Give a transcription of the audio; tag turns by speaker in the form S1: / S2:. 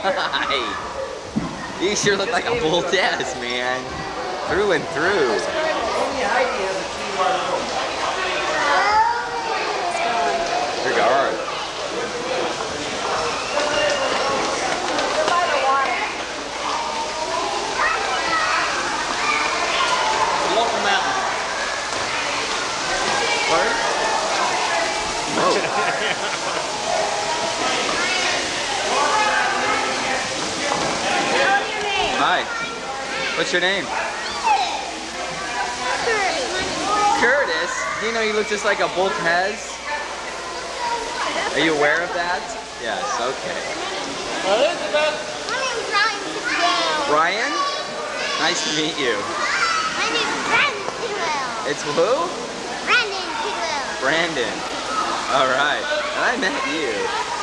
S1: You sure look like a bull test, man. Through and through. Your guard.
S2: Walker Mountain.
S1: Word? Whoa. Oh. Hi. What's your name? Curtis. Do you know you look just like a bull Tez? Are you aware of that? Yes, okay.
S2: Elizabeth.
S1: Brian? Nice to meet you. My name's Brandon Kidwell. It's who? Brandon. Kidwell. Brandon. All right. I met you.